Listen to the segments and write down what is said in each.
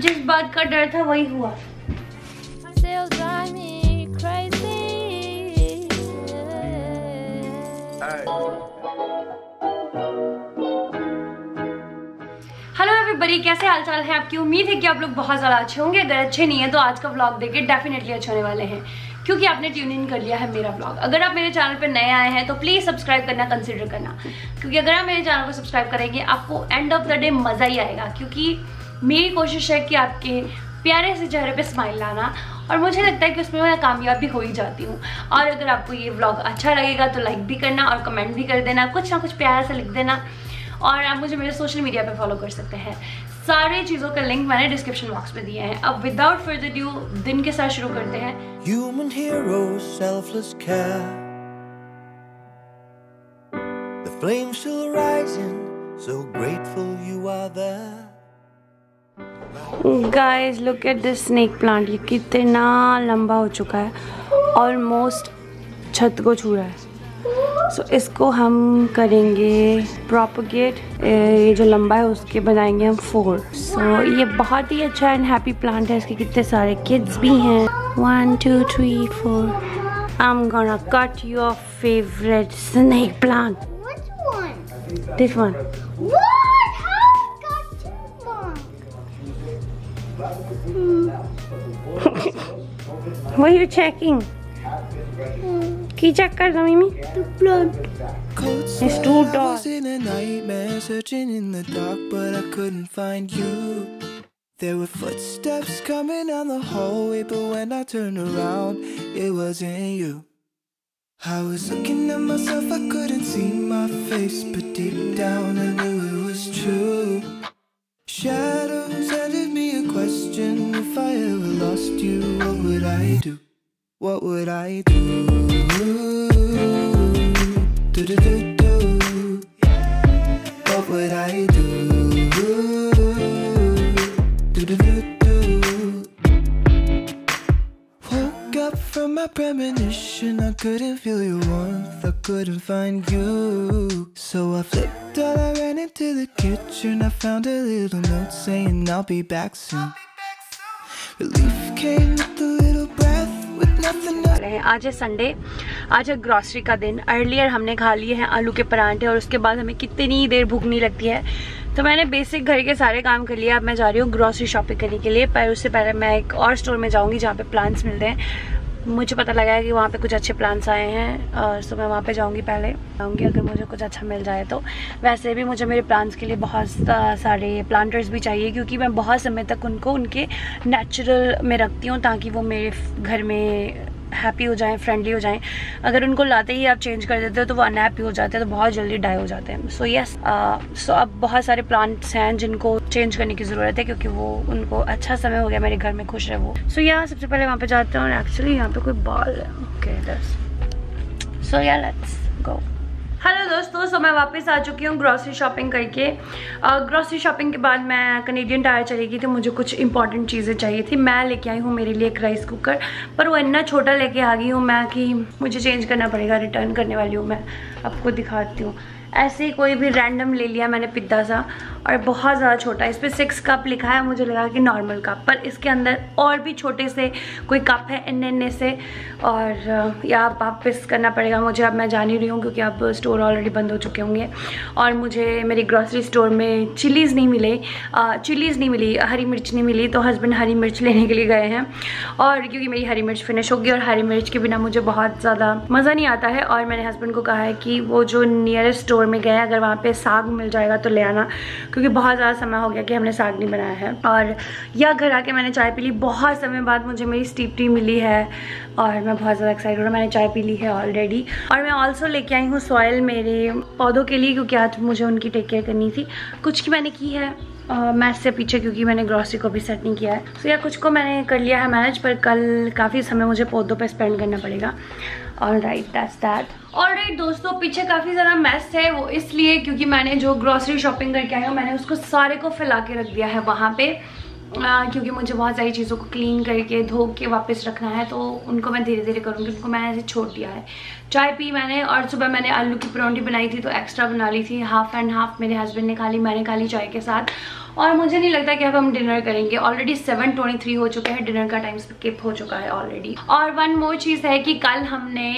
जिस बात का डर था वही हुआ। हेलो एवरीबॉडी कैसे हाल चाल है आपकी? उम्मीद है कि आप लोग बहुत ज़्यादा अच्छे होंगे। अगर अच्छे नहीं है तो आज का व्लॉग देखे डेफिनेटली अच्छे होने वाले हैं। क्योंकि आपने ट्यून इन कर लिया है मेरा ब्लॉग अगर आप मेरे चैनल पर नए आए हैं तो प्लीज़ सब्सक्राइब करना कंसिडर करना। क्योंकि अगर आप मेरे चैनल को सब्सक्राइब करेंगे आपको एंड ऑफ़ द डे मज़ा ही आएगा। क्योंकि मेरी कोशिश है कि आपके प्यारे से चेहरे पे स्माइल लाना, और मुझे लगता है कि उसमें मैं कामयाब भी हो ही जाती हूँ। और अगर आपको ये व्लॉग अच्छा लगेगा तो लाइक भी करना और कमेंट भी कर देना, कुछ ना कुछ प्यारा सा लिख देना, और आप मुझे मेरे सोशल मीडिया पे फॉलो कर सकते हैं। सारे चीज़ों का लिंक मैंने डिस्क्रिप्शन बॉक्स में दिए हैं। अब विदाउट फर्दर ड्यू दिन के साथ शुरू करते हैं। So grateful you are there. Guys look at this snake plant ये कितना लंबा हो चुका है। ऑलमोस्ट छत को छू रहा है। सो so, इसको हम करेंगे प्रोपोगेट ये जो लंबा है उसके बनाएँगे हम फोर सो so, ये बहुत ही अच्छा एंड हैप्पी प्लांट है। इसके कितने सारे किड्स भी हैं। One two three four I am gonna cut your favourite snake plant this one Mm. what are you checking? Mm. Ki? The blood. It's too dark. I was in a nightmare searching in the dark, but I couldn't find you. There were footsteps coming down the hallway, but when I turned around, it wasn't you. I was looking at myself, I couldn't see my face, but deep down I knew it was true. Shadows and do? What would I do? Do do do do. What would I do? Do do do do. Woke up from my premonition. I couldn't feel your warmth. I couldn't find you. So I flipped out. I ran into the kitchen. I found a little note saying I'll be back soon. Relief came with a हैं। आज है Sunday आज है grocery का दिन। Earlier हमने खा लिए हैं आलू के परांठे और उसके बाद हमें कितनी देर भूख नहीं लगती है। तो मैंने बेसिक घर के सारे काम कर लिए। अब मैं जा रही हूँ ग्रॉसरी शॉपिंग करने के लिए। पर उससे पहले मैं एक और स्टोर में जाऊँगी जहाँ पे प्लांट्स मिलते हैं। मुझे पता लगा है कि वहाँ पे कुछ अच्छे प्लांट्स आए हैं, और सो मैं वहाँ पे जाऊँगी पहले। जाऊँगी अगर मुझे कुछ अच्छा मिल जाए तो। वैसे भी मुझे मेरे प्लांट्स के लिए बहुत सारे प्लांटर्स भी चाहिए, क्योंकि मैं बहुत समय तक उनको, उनके नेचुरल में रखती हूँ ताकि वो मेरे घर में हैप्पी हो जाएँ फ्रेंडली हो जाएँ। अगर उनको लाते ही आप चेंज कर देते हो तो वो अनहैप्पी हो जाते हैं तो बहुत जल्दी डाई हो जाते हैं। सो यस सो अब बहुत सारे प्लांट्स हैं जिनको चेंज करने की ज़रूरत है, क्योंकि वो उनको अच्छा समय हो गया, मेरे घर में खुश रहे वो। सो या सबसे पहले वहाँ पे जाते हैं, और एक्चुअली यहाँ पे कोई बॉल है। ओके सो या लेट्स गो हेलो दोस्तों सो मैं वापस आ चुकी हूँ ग्रॉसरी शॉपिंग करके। ग्रॉसरी शॉपिंग के बाद मैं कनेडियन टायर चली गई थी, मुझे कुछ इंपॉर्टेंट चीज़ें चाहिए थी। मैं लेके आई हूँ मेरे लिए एक राइस कुकर पर वो इतना छोटा लेके आ गई हूँ मैं कि मुझे चेंज करना पड़ेगा रिटर्न करने वाली हूँ मैं। आपको दिखाती हूँ। ऐसे ही कोई भी रैंडम ले लिया मैंने पिद्दा सा। और बहुत ज़्यादा छोटा है। इस पर सिक्स कप लिखा है, मुझे लगा कि नॉर्मल कप पर इसके अंदर और भी छोटे से कोई कप है इन्ने इन्ने से। और या वापस करना पड़ेगा, मुझे अब मैं जान ही रही हूँ, क्योंकि अब स्टोर ऑलरेडी बंद हो चुके होंगे। और मुझे मेरी ग्रॉसरी स्टोर में चिलीज़ नहीं मिले। चिलीज़ नहीं मिली, हरी मिर्च नहीं मिली तो हस्बैंड हरी मिर्च लेने के लिए गए हैं। और क्योंकि मेरी हरी मिर्च फिनिश होगी और हरी मिर्च के बिना मुझे बहुत ज़्यादा मज़ा नहीं आता है। और मैंने हस्बैंड को कहा है कि वो जो नियरेस्ट स्टोर में गए अगर वहाँ पे साग मिल जाएगा तो ले आना। क्योंकि बहुत ज़्यादा समय हो गया कि हमने साग नहीं बनाया है। और या घर आके मैंने चाय पी ली। बहुत समय बाद मुझे मेरी स्टीप टी मिली है और मैं बहुत ज़्यादा एक्साइटेड हूँ मैंने चाय पी ली है ऑलरेडी और मैं ऑल्सो लेके आई हूँ सॉयल मेरे पौधों के लिए क्योंकि आज मुझे उनकी टेक केयर करनी थी। कुछ की मैंने की है मैथ से पीछे क्योंकि मैंने ग्रॉसरी को भी सेट नहीं किया है। सो so, या कुछ को मैंने कर लिया है मैनेज पर कल काफ़ी समय मुझे पौधों पे स्पेंड करना पड़ेगा। All right that's that all right दोस्तों पीछे काफ़ी ज़्यादा मैस है वो इसलिए क्योंकि मैंने जो ग्रॉसरी शॉपिंग करके आई हूँ मैंने उसको सारे को फैला के रख दिया है वहाँ पे। आ, क्योंकि मुझे बहुत सारी चीज़ों को क्लीन करके धो के वापस रखना है तो उनको मैं धीरे धीरे करूँगी उनको मैंने ऐसे छोड़ दिया है। चाय पी मैंने और सुबह मैंने आलू की परौंठी बनाई थी तो एक्स्ट्रा बना ली थी। हाफ़ एंड हाफ़ मेरे हस्बैंड ने खा ली मैंने खा ली चाय के साथ। और मुझे नहीं लगता कि अब हम डिनर करेंगे। ऑलरेडी 7:23 हो चुका है डिनर का टाइम स्किप हो चुका है ऑलरेडी और वन मोर चीज़ है कि कल हमने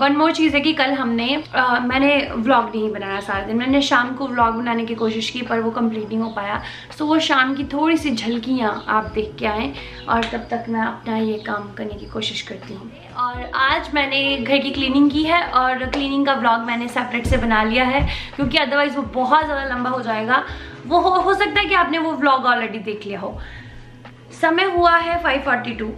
वन मोर चीज़ है कि कल हमने आ, मैंने व्लॉग नहीं बनाया सारा दिन। मैंने शाम को व्लॉग बनाने की कोशिश की पर वो कंप्लीट नहीं हो पाया। सो वो शाम की थोड़ी सी झलकियाँ आप देख के आएँ और तब तक मैं अपना ये काम करने की कोशिश करती हूँ। और आज मैंने घर की क्लीनिंग की है और क्लीनिंग का व्लॉग मैंने सेपरेट से बना लिया है क्योंकि अदरवाइज़ वो बहुत ज़्यादा लंबा हो जाएगा। वो हो, हो सकता है कि आपने वो व्लॉग ऑलरेडी देख लिया हो। समय हुआ है 5:42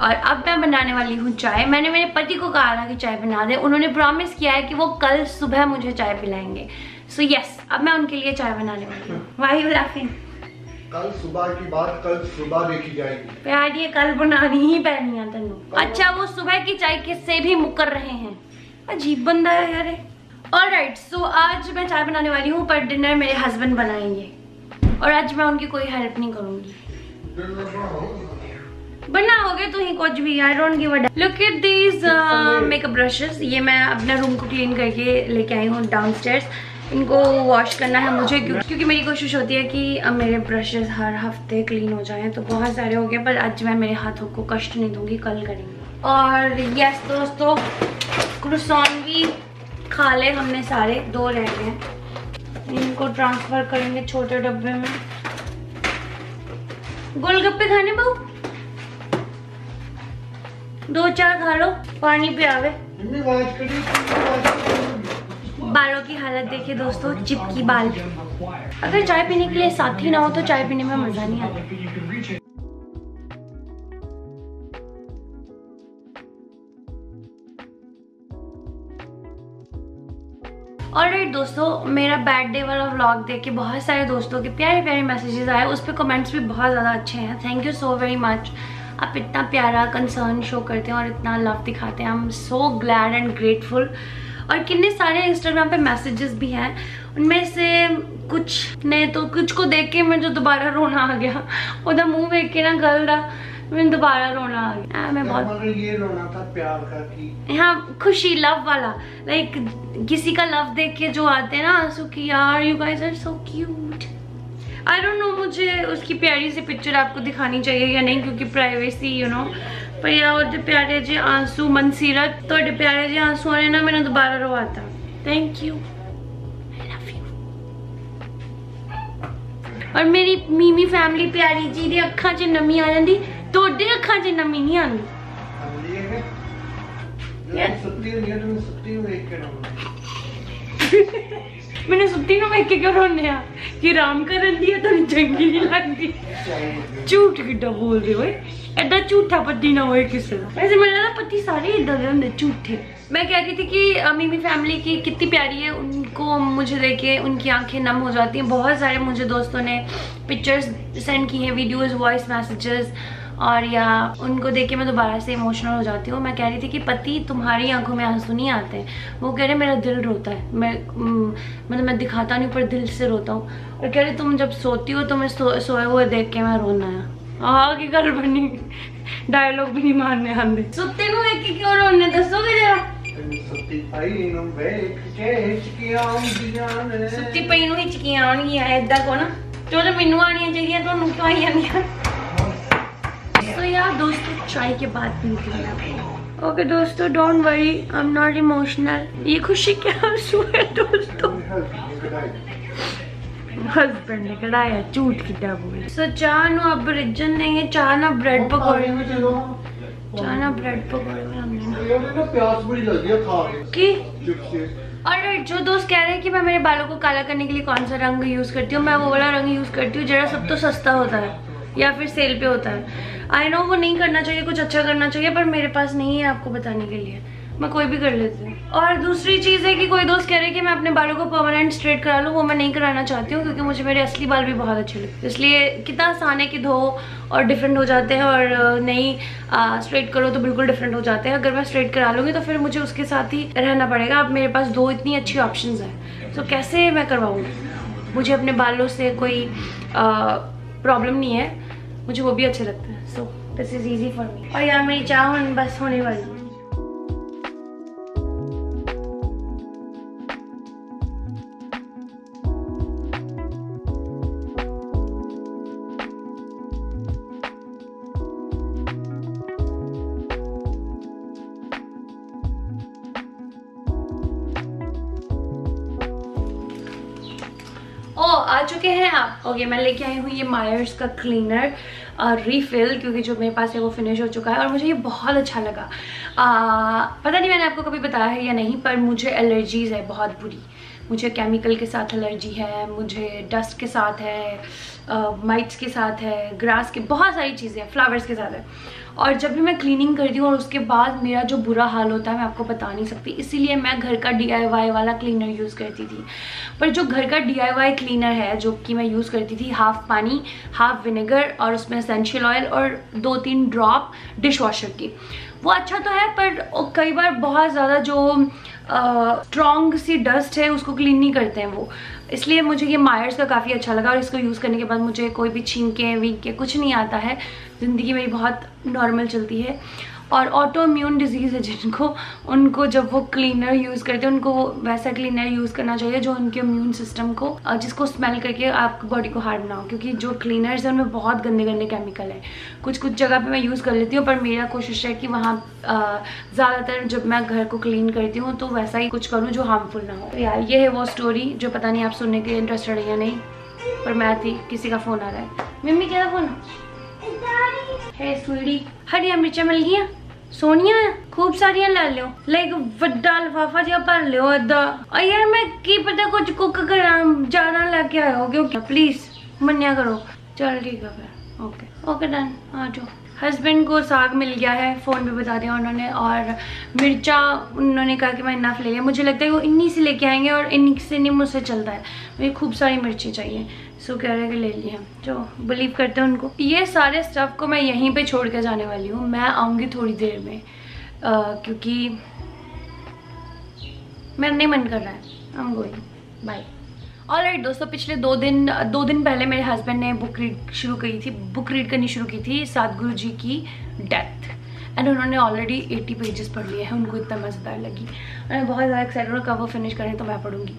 और अब मैं बनाने वाली हूँ चाय। मैंने मेरे पति को कहा था कि चाय बना दे। उन्होंने प्रॉमिस किया है कि वो कल सुबह मुझे चाय पिलाएँगे। सो so यस yes, अब मैं उनके लिए चाय बनाने वाली हूँ। वाई लाफिंग कल सुबह की बात कल सुबह देखी जाएगी। प्यार ये कल बनानी ही पैनी है तेनू अच्छा वो सुबह की चाय किससे भी मुकर रहे हैं? अजीब बंदा है यार और राइट सो आज मैं चाय बनाने वाली हूँ, पर डिनर मेरे हस्बैंड बनाएँगे। और आज मैं उनकी कोई हेल्प नहीं करूँगी। बनाओगे तो ही कुछ भी I don't give a look at these makeup brushes ये मैं अपना रूम को क्लीन करके लेके आई हूँ डाउनस्टेयर्स इनको वॉश करना है मुझे क्योंकि क्योंकि मेरी कोशिश होती है कि मेरे ब्रशेस हर हफ़्ते क्लीन हो जाएँ तो बहुत सारे हो गए, पर आज मैं मेरे हाथों को कष्ट नहीं दूँगी, कल करेंगे। और यस दोस्तों क्रुसॉन भी खा ले, हमने सारे, दो रह गए इनको ट्रांसफ़र करेंगे छोटे डब्बे में। गोलगप्पे खाने, बहु? दो, चार खा लो, पानी पे आवे बालों की हालत देखिए दोस्तों, चिपकी बाल। अगर चाय पीने के लिए साथी ना हो तो चाय पीने में मज़ा नहीं आता। और राइट दोस्तों मेरा बैड डे वाला व्लॉग देख के बहुत सारे दोस्तों के प्यारे प्यारे मैसेजेस आए उस पर कमेंट्स भी बहुत ज़्यादा अच्छे हैं thank you so very much आप इतना प्यारा कंसर्न शो करते हैं और इतना लव दिखाते हैं I am so glad and grateful और कितने सारे इंस्टाग्राम पे मैसेजेस भी हैं उनमें से कुछ ने तो कुछ को देख के मुझे दोबारा रोना आ गया ਉਹਦਾ मुंह देख के ना गल दा मैंने दोबारा रोना आ गया। मैं बहुत ये रोना था प्यार का कि हाँ खुशी लव वाला। लाइक like, किसी का लव देख के जो आते हैं ना आँसू की यार you guys are so cute I don't know मुझे उसकी प्यारी सी पिक्चर आपको दिखानी चाहिए या नहीं क्योंकि प्राइवेसी यू नो पर या और प्यारे जी आँसू मनसीरत तो प्यारे जी आँसू ने ना मैंने दोबारा रोवाता। थैंक यू और मेरी मीमी फैमिली प्यारी जी दी अखा च नमी आ जाती ਤੁਹਾਡੇ ਅੱਖਾਂ 'ਚ ਨਮੀ ਨਹੀਂ ਆਉਂਦੀ हम लिए है Yes. सत्ती हुई है तुम सत्ती में देख के रोना ਮੈਨੂੰ ਸੁੱਤੀ ਨੂੰ ਵੇਖ ਕੇ ਕਿਉਂ ਰੋਂਦੇ ਆ ਕਿ ਰਾਮ ਕਰਨ ਦੀ ਹੈ ਤੁਹਾਨੂੰ ਚੰਗੀ ਨਹੀਂ ਲੱਗਦੀ ਝੂਠ ਕਿੱਡਾ ਬੋਲਦੇ ਓਏ ਐਡਾ ਝੂਠਾ ਪਤੀ ਨਾ ਹੋਏ ਕਿਸੇ ਦਾ वैसे मुझे लगा पति सारे इधर ਦੇ ਹੁੰਦੇ ਝੂਠੇ मैं कह रही थी कि अ, मीमी फैमिली की कितनी प्यारी है उनको मुझे देख के उनकी आंखें नम हो जाती हैं बहुत सारे मुझे दोस्तों ने पिक्चर्स सेंड की हैं वीडियोस वॉइस मैसेजेस और या उनको देख के मैं दोबारा से इमोशनल हो जाती हूँ मैं कह रही थी कि पति तुम्हारी आंखों में आंसू नहीं आते वो कह रहे मेरा दिल रोता है मैं उम, मतलब मैं दिखाता नहीं पर दिल से रोता हूँ और कह रहे तुम जब सोती हो तो मैं सो, सोए हुए देख के मैं रोना है हाँ की गल बनी डायलॉग भी नहीं मारने आते सुते को देख के क्यों रोने दसोगे जरा तेरी सत्ती पाई ਨੂੰ ਵੇਖ ਕੇ ਹਿਚਕੀਆਂ ਆਉਂਦੀਆਂ ਨੇ ਸੁੱਤੀ ਪਈ ਨੂੰ ਹਿਚਕੀਆਂ ਆਉਣਗੀਆਂ ਏਦਾਂ ਕੋ ਨਾ ਜੋ ਤਾਂ ਮੈਨੂੰ ਆਣੀਆਂ ਚਾਹੀਦੀਆਂ ਤੁਹਾਨੂੰ ਕਿਉਂ ਆਈ ਜਾਂਦੀਆਂ तो यार दोस्तों चाय के बाद मिलती हूँ आपको? ओके दोस्तों don't worry I am not emotional ये खुशी क्या आँसू है दोस्तों? हस्बैंड ने कढ़ाया झूठ बोले सो चाह नु अब रिजन देंगे चाह ना ब्रेड पकौड़े। चाह ना ब्रेड पकौड़े बनाने ना ना प्यास बड़ी लगी खा के? की और जो दोस्त कह रहे हैं कि मैं मेरे बालों को काला करने के लिए कौन सा रंग यूज़ करती हूँ मैं वो वाला रंग यूज़ करती हूँ जरा सब तो सस्ता होता है। या फिर सेल पे होता है। आई नो वो नहीं करना चाहिए, कुछ अच्छा करना चाहिए, पर मेरे पास नहीं है आपको बताने के लिए। मैं कोई भी कर लेती हूँ। और दूसरी चीज़ है कि कोई दोस्त कह रहे कि मैं अपने बालों को परमानेंट स्ट्रेट करा लूँ, वो मैं नहीं कराना चाहती हूँ, क्योंकि मुझे मेरे असली बाल भी बहुत अच्छे लगते हैं। इसलिए कितना आसान है कि धो और डिफरेंट हो जाते हैं और नहीं स्ट्रेट करो तो बिल्कुल डिफरेंट हो जाते हैं। अगर मैं स्ट्रेट करा लूँगी तो फिर मुझे उसके साथ ही रहना पड़ेगा। अब मेरे पास दो इतनी अच्छी ऑप्शन हैं। तो कैसे मैं करवाऊँगी मुझे अपने बालों से कोई प्रॉब्लम नहीं है। मुझे वो भी अच्छे लगते हैं। So this is easy for me और यार, मेरी चाह बस होने वाली। चुके हैं आप? ओके मैं लेके आई हूँ ये मायर्स का क्लीनर रीफिल क्योंकि जो मेरे पास है वो फिनिश हो चुका है और मुझे ये बहुत अच्छा लगा। आ, पता नहीं मैंने आपको कभी बताया है या नहीं पर मुझे एलर्जीज़ है बहुत बुरी। मुझे केमिकल के साथ एलर्जी है, मुझे डस्ट के साथ है माइट्स के साथ है ग्रास के बहुत सारी चीज़ें हैं फ्लावर्स के साथ है। और जब भी मैं क्लीनिंग करती हूँ और उसके बाद मेरा जो बुरा हाल होता है, मैं आपको बता नहीं सकती। इसीलिए मैं घर का डीआईवाई वाला क्लीनर यूज़ करती थी। पर जो घर का डीआईवाई क्लीनर है, जो कि मैं यूज़ करती थी हाफ़ पानी हाफ़ विनेगर और उसमें असेंशियल ऑयल और दो तीन ड्रॉप डिश वॉशर की। वो अच्छा तो है, पर कई बार बहुत ज़्यादा जो स्ट्रॉन्ग सी डस्ट है, उसको क्लीन नहीं करते हैं वो। इसलिए मुझे ये मायर्स का काफ़ी अच्छा लगा और इसको यूज़ करने के बाद मुझे कोई भी छींके, वींके कुछ नहीं आता है। ज़िंदगी मेरी बहुत नॉर्मल चलती है। और ऑटो इम्यून डिज़ीज़ है जिनको उनको जब वो क्लीनर यूज़ करते हैं उनको वैसा क्लीनर यूज़ करना चाहिए जो उनके इम्यून सिस्टम को जिसको स्मेल करके आपकी बॉडी को हार्ड ना हो। क्योंकि जो क्लीनर्स हैं उनमें बहुत गंदे गंदे केमिकल हैं। कुछ कुछ जगह पे मैं यूज़ कर लेती हूँ पर मेरा कोशिश है कि वहाँ ज़्यादातर जब मैं घर को क्लीन करती हूँ तो वैसा ही कुछ करूँ जो हार्मफुल ना हो। तो यार ये है वो स्टोरी जो पता नहीं आप सुनने के लिए इंटरेस्टेड है या नहीं पर मैं थी किसी का फ़ोन आ रहा है। मम्मी क्या फ़ोन है स्वीडी हरी मिर्चा मिल गया ਸੋਹਣੀਆਂ ਆ ਖੂਬ ਸਾਰੀਆਂ ਲੈ ਲਿਓ ਲਾਈਕ ਵੱਡਾ ਲਫਾਫਾ ਜਿਹਾ ਭਰ ਲਿਓ ਏਦਾਂ ਆ ਯਾਰ ਮੈਂ ਕੀ ਪਤਾ ਕੁਝ ਕੁੱਕ ਕਰਾਂ ਜ਼ਿਆਦਾ ਲੈ ਕੇ ਆਇਓ ਕਿਉਂਕਿ ਪਲੀਜ਼ ਮੰਨਿਆ ਕਰੋ चल ठीक है फिर ओके ओके डन आ जाओ हस्बैंड को साग मिल गया है फ़ोन पे बता दिया उन्होंने और मिर्चा उन्होंने कहा कि मैं इन्ना ले लिया मुझे लगता है वो इन्हीं से लेके आएंगे और इन्हीं से नहीं मुझसे चलता है मुझे खूब सारी मिर्ची चाहिए सो कह रहे ले लिए जो बिलीव करते हैं उनको। ये सारे स्टफ़ को मैं यहीं पे छोड़ के जाने वाली हूँ। मैं आऊँगी थोड़ी देर में। आ, क्योंकि मेरा नहीं मन कर रहा है। हम गोइंग बाय ऑल राइट दोस्तों पिछले दो दिन दो दिन पहले मेरे हस्बैंड ने बुक रीड शुरू की थी। बुक रीड करनी शुरू की थी सतगुरु जी की डेथ एंड उन्होंने ऑलरेडी 80 पेजेस पढ़ लिए हैं। उनको इतना मज़ेदार लगी। मैं बहुत ज़्यादा एक्साइटेड कब वो फिनिश करें तो मैं पढ़ूँगी।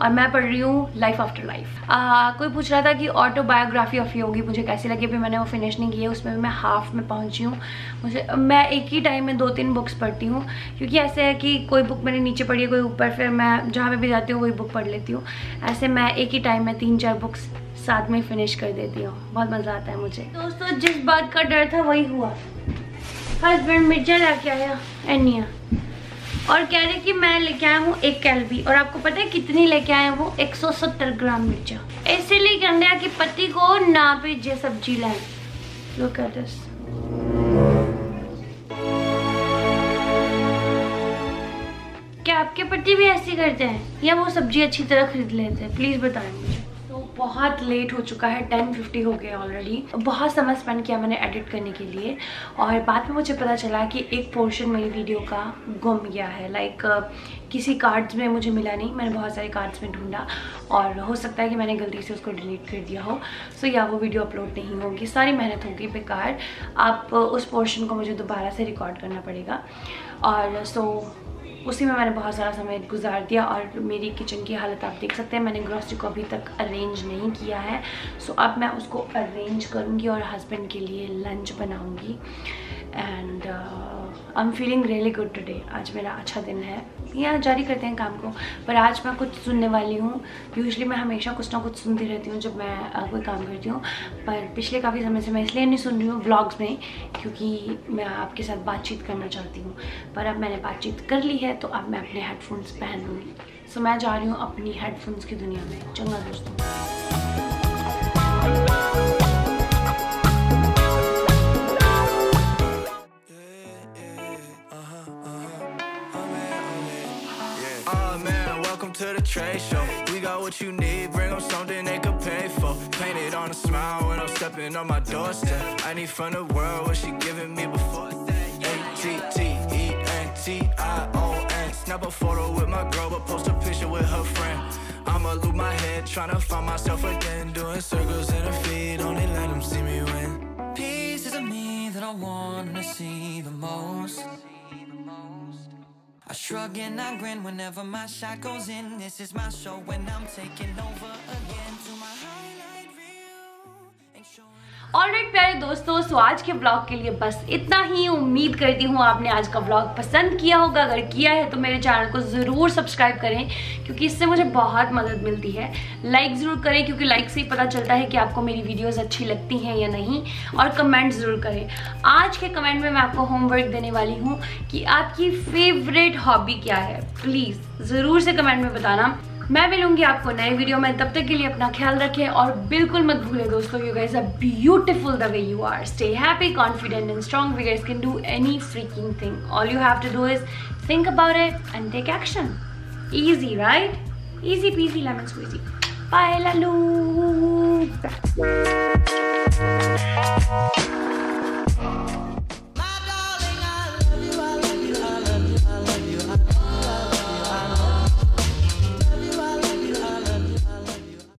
और मैं पढ़ रही हूँ लाइफ आफ्टर लाइफ कोई पूछ रहा था कि ऑटोबायोग्राफी ऑफ़ योगी मुझे कैसी लगी? अभी मैंने वो फिनिश नहीं की है उसमें मैं हाफ़ में पहुँची हूँ। मुझे, मैं एक ही टाइम में दो तीन बुक्स पढ़ती हूँ, क्योंकि ऐसे है कि कोई बुक मैंने नीचे पढ़ी है, कोई ऊपर, फिर मैं जहाँ पर भी जाती हूँ, वही बुक पढ़ लेती हूँ। ऐसे मैं एक ही टाइम में तीन चार बुक्स साथ में फिनिश कर देती हूँ। बहुत मज़ा आता है मुझे। दोस्तों, जिस बात का डर था, वही हुआ। हस्बैंड मिर्चा लेके आया एनिया और कह रहे कि मैं लेके आया हूँ एक कैलबी और आपको पता है कितनी लेके आए वो 170 ग्राम मिर्चा। इसलिए कह रहे कि पति को ना भेजे सब्ज़ी लाए दिस क्या आपके पति भी ऐसे करते हैं? या वो सब्ज़ी अच्छी तरह खरीद लेते हैं? प्लीज़ बताएँ मुझे। बहुत लेट हो चुका है टेन फिफ्टी हो गया ऑलरेडी बहुत समय स्पेंड किया मैंने एडिट करने के लिए। और बाद में मुझे पता चला कि एक पोर्शन मेरी वीडियो का गुम गया है। लाइक किसी कार्ड्स में मुझे मिला नहीं, मैंने बहुत सारे कार्ड्स में ढूंढा। और हो सकता है कि मैंने गलती से उसको डिलीट कर दिया हो। सो या वो वीडियो अपलोड नहीं होगी। सारी मेहनत होगी, बेकार। आप उस पोर्शन को मुझे दोबारा से रिकॉर्ड करना पड़ेगा। और सो उसी में मैंने बहुत सारा समय गुजार दिया और मेरी किचन की हालत आप देख सकते हैं। मैंने ग्रॉसरी को अभी तक अरेंज नहीं किया है। सो अब मैं उसको अरेंज करूँगी और हस्बैंड के लिए लंच बनाऊँगी। And I am feeling really good today आज मेरा अच्छा दिन है। यहाँ जारी करते हैं काम को, पर आज मैं कुछ सुनने वाली हूँ। यूजली मैं हमेशा कुछ ना कुछ सुनती रहती हूँ जब मैं कोई काम करती हूँ। पर पिछले काफ़ी समय से मैं इसलिए नहीं सुन रही हूँ ब्लॉग्स में, क्योंकि मैं आपके साथ बातचीत करना चाहती हूँ। पर अब मैंने बातचीत कर ली है तो अब मैं अपने हेडफोन्स पहन लूँगी। सो मैं जा रही हूँ अपनी हेडफोन्स की दुनिया में। चंगा दोस्तों। Trade show. We got what you need, bring them something they could pay for. Painted on a smile when I'm stepping on my doorstep. I need from the world what she giving me before. A-T-T-E-N-T-I-O-N. Snap a photo with my girl, but post a picture with her friend. I'ma lose my head, trying to find myself again. Doing circles in her feet, only let them see me win. Pieces of me that I wanna see the most. I shrug and I grin whenever my shot goes in. This is my show when I'm taking over again all right प्यारे दोस्तों सो आज के blog के लिए बस इतना ही। उम्मीद करती हूँ आपने आज का ब्लॉग पसंद किया होगा। अगर किया है तो मेरे चैनल को ज़रूर सब्सक्राइब करें, क्योंकि इससे मुझे बहुत मदद मिलती है। लाइक ज़रूर करें, क्योंकि लाइक से ही पता चलता है कि आपको मेरी वीडियोज़ अच्छी लगती हैं या नहीं, और कमेंट ज़रूर करें। आज के कमेंट में मैं आपको होमवर्क देने वाली हूँ कि आपकी फेवरेट हॉबी क्या है? प्लीज़ ज़रूर से कमेंट में बताना। मैं मिलूँगी आपको नए वीडियो में। तब तक के लिए अपना ख्याल रखें और बिल्कुल मत भूलें दोस्तों you guys a beautiful the way you are stay happy confident and strong we guys can do any freaking thing all you have to do is think about it and take action easy right easy peasy lemon स्वीजी bye Lalu